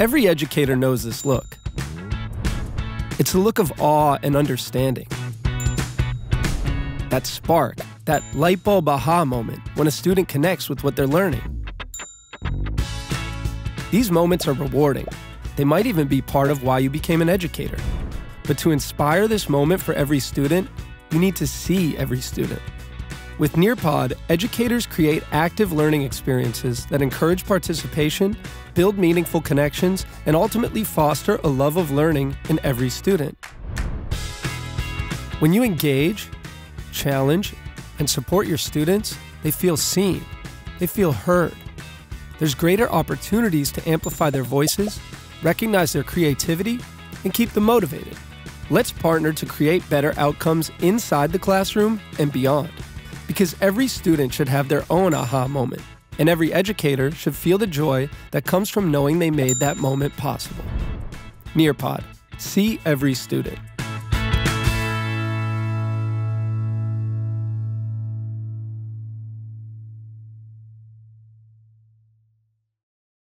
Every educator knows this look. It's a look of awe and understanding. That spark, that light bulb aha moment when a student connects with what they're learning. These moments are rewarding. They might even be part of why you became an educator. But to inspire this moment for every student, you need to see every student. With Nearpod, educators create active learning experiences that encourage participation, build meaningful connections, and ultimately foster a love of learning in every student. When you engage, challenge, and support your students, they feel seen, they feel heard. There's greater opportunities to amplify their voices, recognize their creativity, and keep them motivated. Let's partner to create better outcomes inside the classroom and beyond. Because every student should have their own aha moment, and every educator should feel the joy that comes from knowing they made that moment possible. Nearpod, see every student.